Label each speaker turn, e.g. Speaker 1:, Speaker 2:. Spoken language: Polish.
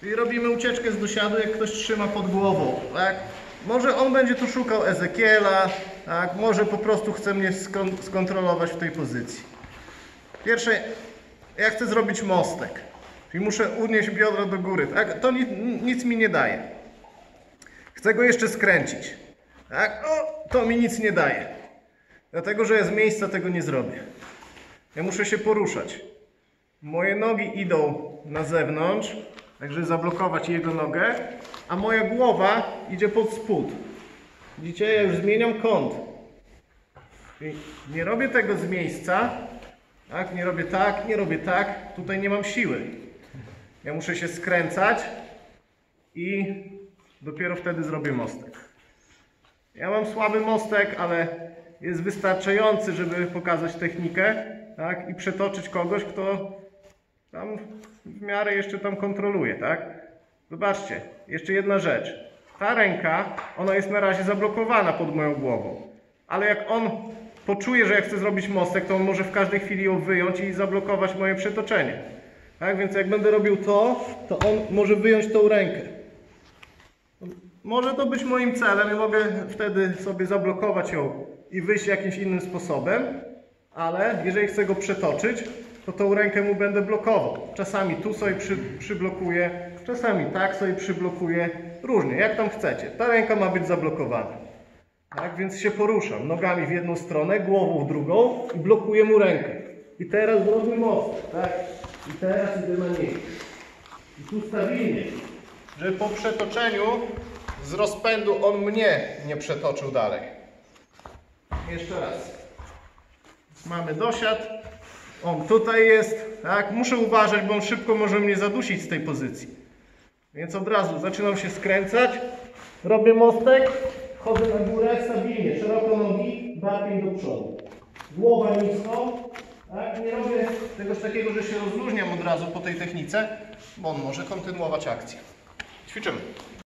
Speaker 1: Czyli robimy ucieczkę z dosiadu, jak ktoś trzyma pod głową, tak? Może on będzie tu szukał Ezekiela, tak? Może po prostu chce mnie skon- skontrolować w tej pozycji. Pierwsze, ja chcę zrobić mostek. Czyli muszę unieść biodra do góry, tak? To nic, nic mi nie daje. Chcę go jeszcze skręcić. Tak? O, to mi nic nie daje. Dlatego, że ja z miejsca tego nie zrobię. Ja muszę się poruszać. Moje nogi idą na zewnątrz, tak żeby zablokować jego nogę, a moja głowa idzie pod spód. Widzicie, ja już zmieniam kąt. Czyli nie robię tego z miejsca, tak? Nie robię tak, nie robię tak. Tutaj nie mam siły. Ja muszę się skręcać i dopiero wtedy zrobię mostek. Ja mam słaby mostek, ale jest wystarczający, żeby pokazać technikę tak? i przetoczyć kogoś, kto tam w miarę jeszcze tam kontroluje. Tak? Zobaczcie, jeszcze jedna rzecz. Ta ręka, ona jest na razie zablokowana pod moją głową, ale jak on poczuje, że ja chcę zrobić mostek, to on może w każdej chwili ją wyjąć i zablokować moje przetoczenie. Tak? Więc jak będę robił to, to on może wyjąć tą rękę. Może to być moim celem, ja mogę wtedy sobie zablokować ją i wyjść jakimś innym sposobem, ale jeżeli chcę go przetoczyć, to tą rękę mu będę blokował. Czasami tu sobie przy, przyblokuję, czasami tak sobie przyblokuję, różnie, jak tam chcecie. Ta ręka ma być zablokowana. Tak, więc się poruszam nogami w jedną stronę, głową w drugą i blokuję mu rękę. I teraz zrobię most, tak? I teraz idę na niej. I tu stabilnie, żeby po przetoczeniu z rozpędu on mnie nie przetoczył dalej. Jeszcze raz. Mamy dosiad. On tutaj jest, tak? Muszę uważać, bo on szybko może mnie zadusić z tej pozycji. Więc od razu zaczynam się skręcać, robię mostek, chodzę na górę stabilnie, szeroko nogi, bardziej do przodu. Głowa nisko, tak? Nie robię czegoś takiego, że się rozluźniam od razu po tej technice, bo on może kontynuować akcję. Ćwiczymy.